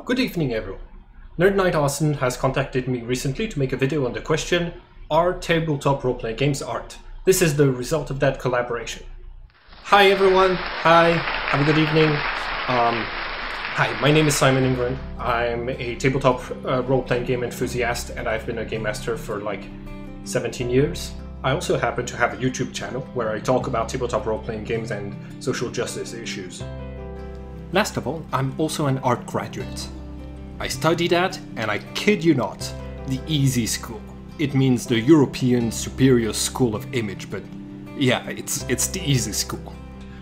Good evening, everyone. Nerd Nite Austin has contacted me recently to make a video on the question Are tabletop role-playing games art? This is the result of that collaboration. Hi, everyone. Hi. Have a good evening. Um, hi, my name is Simon Ingram. I'm a tabletop uh, role-playing game enthusiast, and I've been a game master for like 17 years. I also happen to have a YouTube channel where I talk about tabletop role-playing games and social justice issues. Last of all, I'm also an art graduate. I studied at, and I kid you not, the Easy School. It means the European Superior School of Image, but yeah, it's it's the Easy School.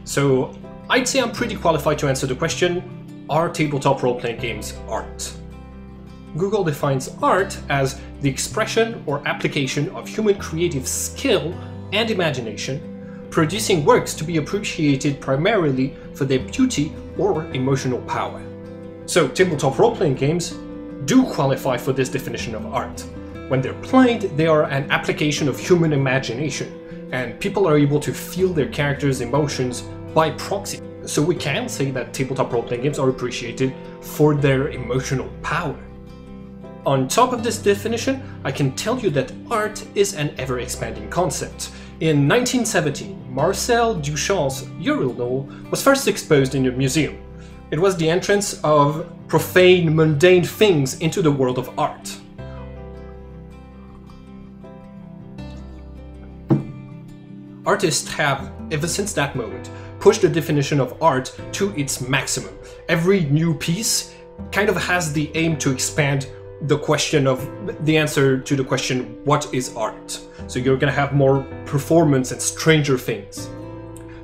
So I'd say I'm pretty qualified to answer the question: Are tabletop role-playing games art? Google defines art as the expression or application of human creative skill and imagination, producing works to be appreciated primarily for their beauty or emotional power. So, tabletop role playing games do qualify for this definition of art. When they're played, they are an application of human imagination, and people are able to feel their characters' emotions by proxy. So, we can say that tabletop role playing games are appreciated for their emotional power. On top of this definition, I can tell you that art is an ever expanding concept. In 1917, Marcel Duchamp's urinal was first exposed in a museum. It was the entrance of profane, mundane things into the world of art. Artists have, ever since that moment, pushed the definition of art to its maximum. Every new piece kind of has the aim to expand the question of the answer to the question, what is art? So you're gonna have more performance and stranger things.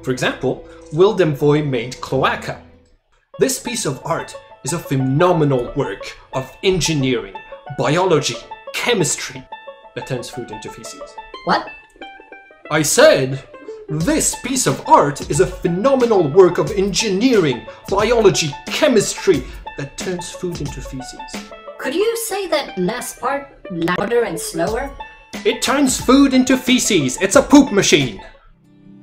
For example, Wim Delvoye made Cloaca, this piece of art is a phenomenal work of engineering, biology, chemistry that turns food into feces. What? I said, this piece of art is a phenomenal work of engineering, biology, chemistry that turns food into feces. Could you say that last part louder and slower? It turns food into feces. It's a poop machine.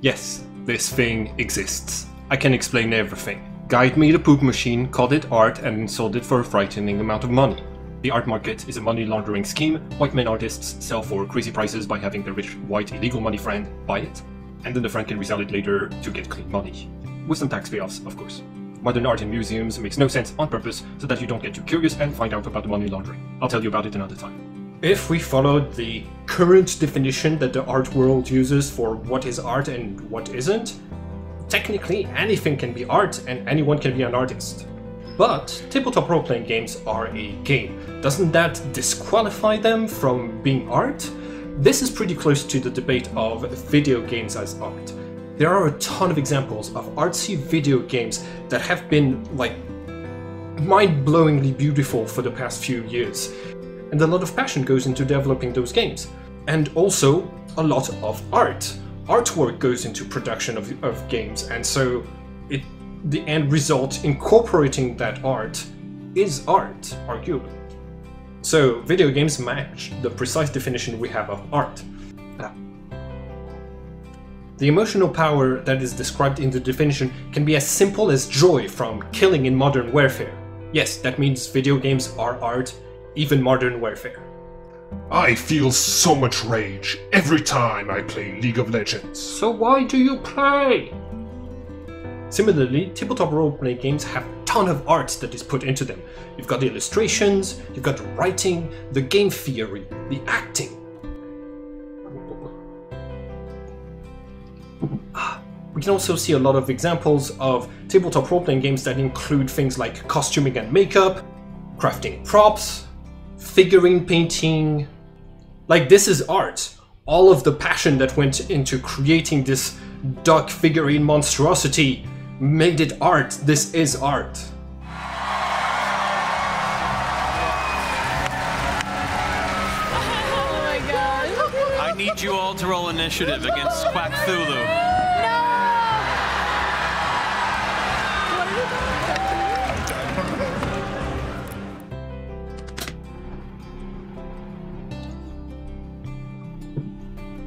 Yes, this thing exists. I can explain everything. Guide made a poop machine, called it art, and sold it for a frightening amount of money. The art market is a money laundering scheme. White men artists sell for crazy prices by having their rich, white, illegal money friend buy it, and then the friend can resell it later to get clean money. With some tax payoffs, of course. Modern art in museums makes no sense on purpose so that you don't get too curious and find out about the money laundering. I'll tell you about it another time. If we followed the current definition that the art world uses for what is art and what isn't, technically anything can be art and anyone can be an artist. But tabletop role playing games are a game. Doesn't that disqualify them from being art? This is pretty close to the debate of video games as art. There are a ton of examples of artsy video games that have been like mind blowingly beautiful for the past few years. And a lot of passion goes into developing those games. And also a lot of art artwork goes into production of, of games, and so it the end result incorporating that art is art, arguably. So video games match the precise definition we have of art. Ah. The emotional power that is described in the definition can be as simple as joy from killing in modern warfare. Yes, that means video games are art, even modern warfare. I feel so much rage every time I play League of Legends. So why do you play? Similarly, tabletop role-playing games have a ton of art that is put into them. You've got the illustrations, you've got the writing, the game theory, the acting. Ah, we can also see a lot of examples of tabletop role-playing games that include things like costuming and makeup, crafting props, figurine painting. Like, this is art. All of the passion that went into creating this duck figurine monstrosity made it art. This is art. I need you all to roll initiative against Quackthulhu.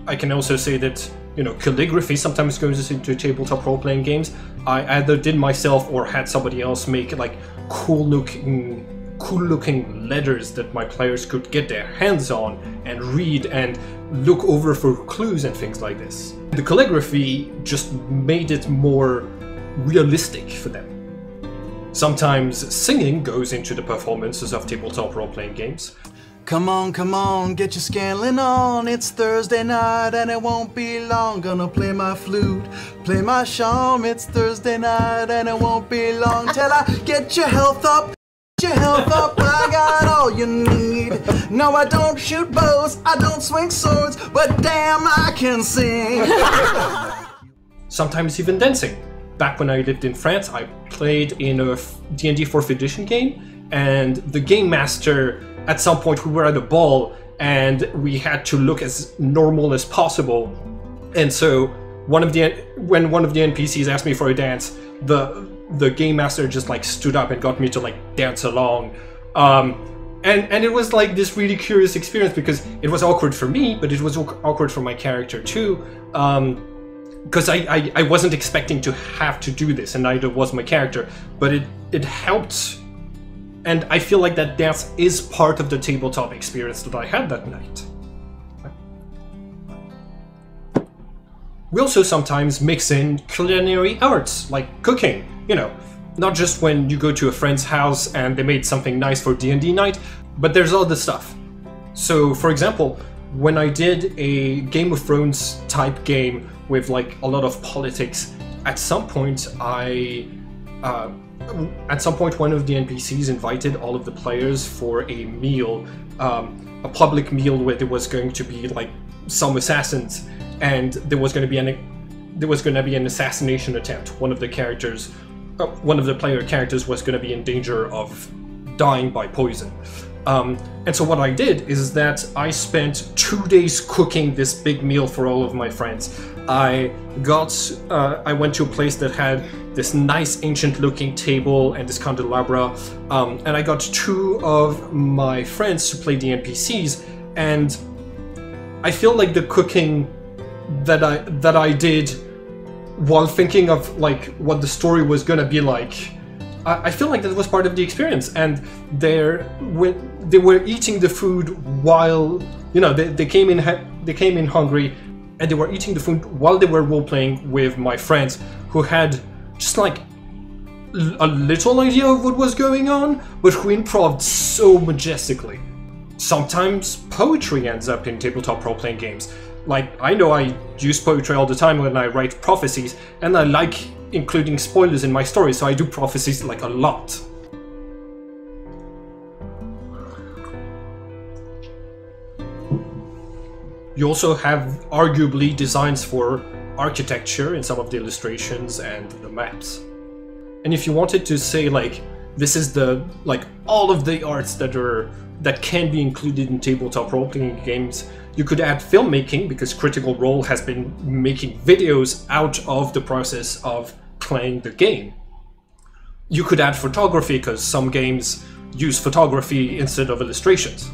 I can also say that you know, calligraphy sometimes goes into tabletop role playing games. I either did myself or had somebody else make like cool looking cool looking letters that my players could get their hands on and read and look over for clues and things like this. The calligraphy just made it more realistic for them. Sometimes singing goes into the performances of tabletop role playing games. Come on, come on, get your scanlan on. It's Thursday night and it won't be long. Gonna play my flute, play my shawm. It's Thursday night and it won't be long till I get your health up. Get your health up, I got all you need. No, I don't shoot bows, I don't swing swords, but damn, I can sing. sometimes even dancing. Back when I lived in France, I played in a D&D 4th edition game, and the game master, at some point we were at a ball, and we had to look as normal as possible. And so one of the when one of the NPCs asked me for a dance, the the game master just like stood up and got me to like dance along. Um, and and it was like this really curious experience because it was awkward for me, but it was awkward for my character too. Um, because I, I, I wasn't expecting to have to do this, and neither was my character. But it it helped, and I feel like that dance is part of the tabletop experience that I had that night. We also sometimes mix in culinary arts, like cooking. You know, not just when you go to a friend's house and they made something nice for D and D night, but there's other stuff. So, for example, when I did a Game of Thrones type game with like a lot of politics, at some point I, uh, at some point one of the NPCs invited all of the players for a meal, um, a public meal where there was going to be like some assassins, and there was going to be an there was going to be an assassination attempt. One of the characters, uh, one of the player characters was going to be in danger of dying by poison. Um, and so what I did is that I spent two days cooking this big meal for all of my friends. I got, uh, I went to a place that had this nice ancient-looking table and this candelabra, um, and I got two of my friends to play the NPCs, and I feel like the cooking that I that I did while thinking of like what the story was gonna be like I, feel like that was part of the experience, and they're when they were eating the food while you know they, they came in they came in hungry, and they were eating the food while they were role playing with my friends who had just like a little idea of what was going on, but who improved so majestically. Sometimes poetry ends up in tabletop role playing games. Like, I know I use poetry all the time when I write prophecies, and I like including spoilers in my story, so I do prophecies like a lot. You also have arguably designs for architecture in some of the illustrations and the maps. And if you wanted to say like this is the like all of the arts that are that can be included in tabletop role-playing games, you could add filmmaking because Critical Role has been making videos out of the process of playing the game. You could add photography because some games use photography instead of illustrations.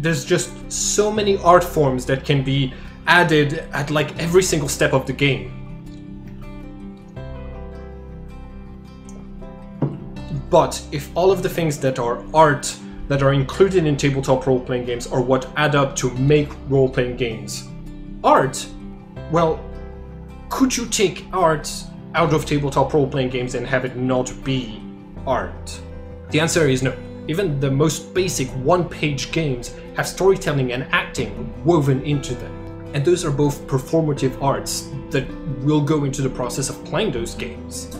There's just so many art forms that can be added at like every single step of the game. But if all of the things that are art that are included in tabletop role playing games are what add up to make role playing games art, well, could you take art out of tabletop role playing games and have it not be art? The answer is no. Even the most basic one page games have storytelling and acting woven into them. And those are both performative arts that will go into the process of playing those games.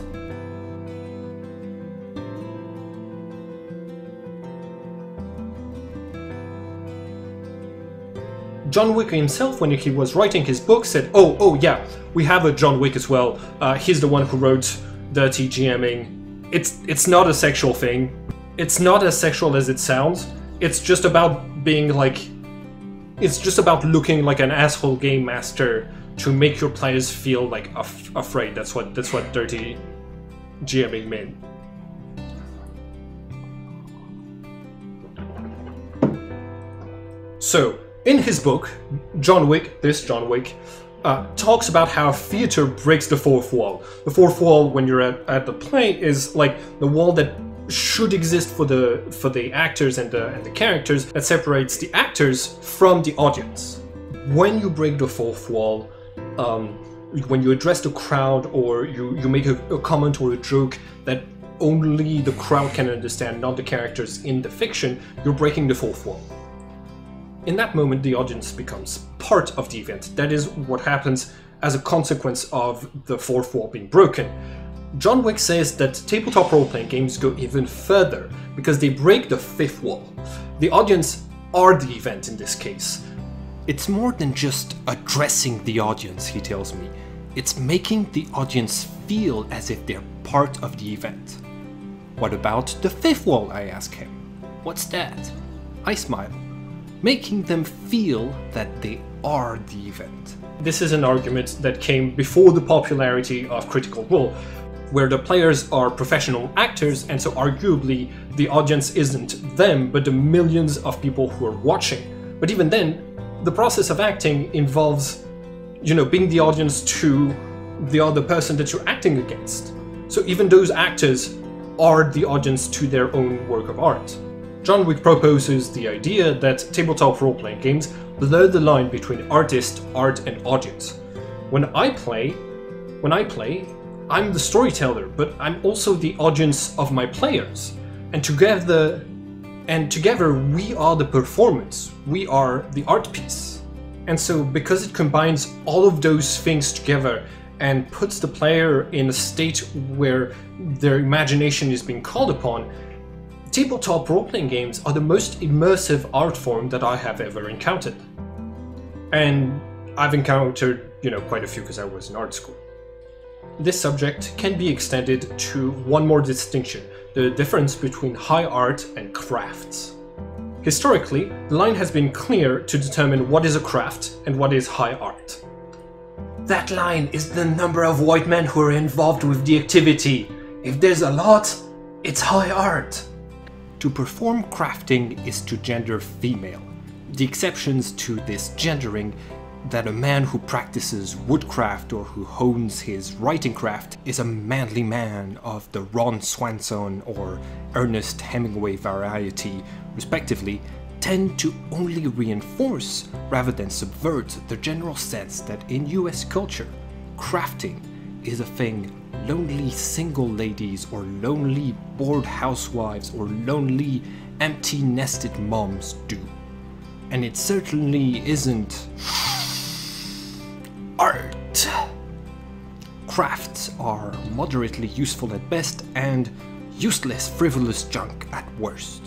John Wick himself, when he was writing his book, said, "Oh, oh yeah, we have a John Wick as well. Uh, he's the one who wrote Dirty GMing. It's it's not a sexual thing. It's not as sexual as it sounds. It's just about being like, it's just about looking like an asshole game master to make your players feel like af- afraid. That's what that's what Dirty GMing meant." So, in his book, John Wick, this John Wick, uh, talks about how theater breaks the fourth wall. The fourth wall, when you're at, at the play, is like the wall that should exist for the for the actors and the and the characters that separates the actors from the audience. When you break the fourth wall, um, when you address the crowd or you you make a, a comment or a joke that only the crowd can understand, not the characters in the fiction, you're breaking the fourth wall. In that moment, the audience becomes part of the event. That is what happens as a consequence of the fourth wall being broken. John Wick says that tabletop role playing games go even further because they break the fifth wall. The audience are the event in this case. It's more than just addressing the audience, he tells me. It's making the audience feel as if they're part of the event. What about the fifth wall? I ask him. What's that? I smile making them feel that they are the event. This is an argument that came before the popularity of Critical Role, where the players are professional actors, and so arguably the audience isn't them, but the millions of people who are watching. But even then, the process of acting involves, you know, being the audience to the other person that you're acting against. So even those actors are the audience to their own work of art. John Wick proposes the idea that tabletop role playing games blur the line between artist, art, and audience. When I play, when I play, I'm the storyteller, but I'm also the audience of my players. And together and together we are the performance. We are the art piece. And so because it combines all of those things together and puts the player in a state where their imagination is being called upon, Tabletop role-playing games are the most immersive art form that I have ever encountered. And I've encountered, you know, quite a few because I was in art school. This subject can be extended to one more distinction, the difference between high art and crafts. Historically, the line has been clear to determine what is a craft and what is high art. That line is the number of white men who are involved with the activity. If there's a lot, it's high art. To perform crafting is to gender female. The exceptions to this gendering that a man who practices woodcraft or who hones his writing craft is a manly man of the Ron Swanson or Ernest Hemingway variety, respectively, tend to only reinforce rather than subvert the general sense that in US culture, crafting is a thing lonely single ladies or lonely bored housewives or lonely empty nested moms do. And it certainly isn't art. Crafts are moderately useful at best and useless, frivolous junk at worst.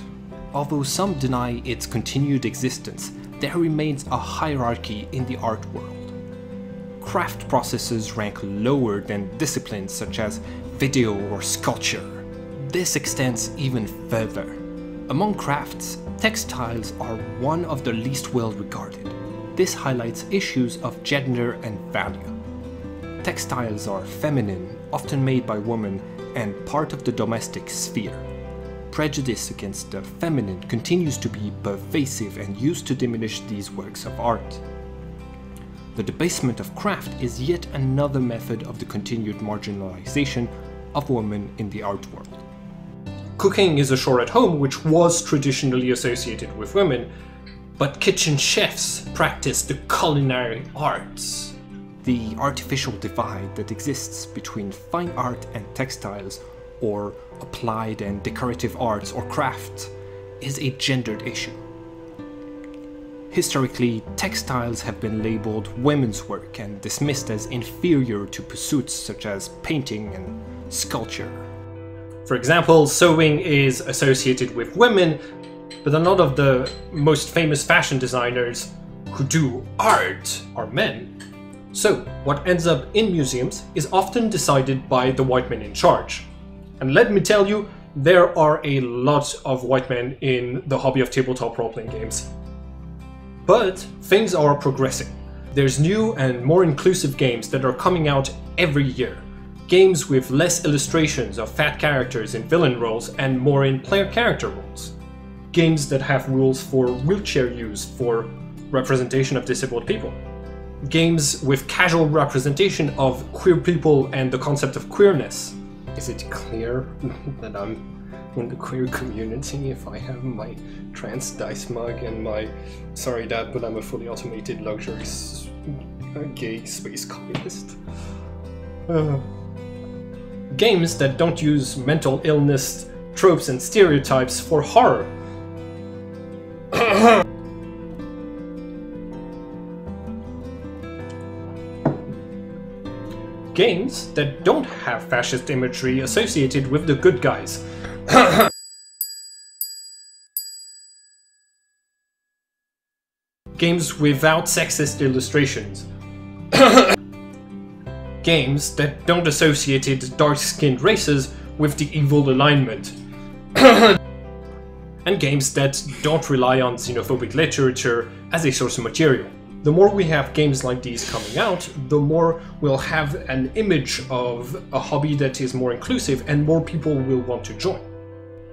Although some deny its continued existence, there remains a hierarchy in the art world craft processes rank lower than disciplines such as video or sculpture. This extends even further. Among crafts, textiles are one of the least well regarded. This highlights issues of gender and value. Textiles are feminine, often made by women, and part of the domestic sphere. Prejudice against the feminine continues to be pervasive and used to diminish these works of art. The debasement of craft is yet another method of the continued marginalization of women in the art world. Cooking is a chore at home which was traditionally associated with women, but kitchen chefs practice the culinary arts. The artificial divide that exists between fine art and textiles, or applied and decorative arts or crafts, is a gendered issue. Historically, textiles have been labeled women's work and dismissed as inferior to pursuits such as painting and sculpture. For example, sewing is associated with women, but a lot of the most famous fashion designers who do art are men. So, what ends up in museums is often decided by the white men in charge. And let me tell you, there are a lot of white men in the hobby of tabletop role playing games. But things are progressing. There's new and more inclusive games that are coming out every year. Games with less illustrations of fat characters in villain roles and more in player character roles. games that have rules for wheelchair use, for representation of disabled people. Games with casual representation of queer people and the concept of queerness. Is it clear that I'm in the queer community if I have my trans dice mug and my sorry dad, but I'm a fully automated luxury uh, gay space communist? Uh, games that don't use mental illness tropes and stereotypes for horror. Games that don't have fascist imagery associated with the good guys. Games without sexist illustrations. Games that don't associate dark-skinned races with the evil alignment. and games that don't rely on xenophobic literature as a source of material. The more we have games like these coming out, the more we'll have an image of a hobby that is more inclusive and more people will want to join.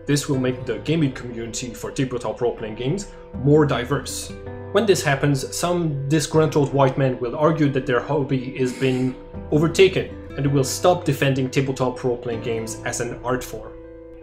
This will make the gaming community for tabletop role-playing games more diverse. When this happens, some disgruntled white men will argue that their hobby is being overtaken and will stop defending tabletop role-playing games as an art form.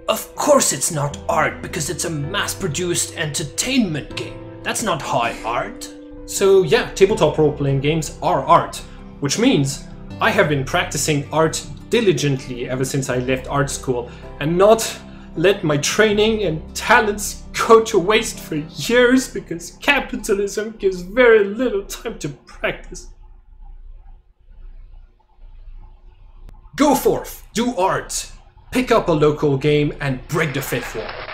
Of course it's not art because it's a mass-produced entertainment game. That's not high art. So yeah, tabletop role-playing games are art, which means I have been practicing art diligently ever since I left art school and not let my training and talents go to waste for years because capitalism gives very little time to practice. Go forth, do art, pick up a local game and break the fifth wall.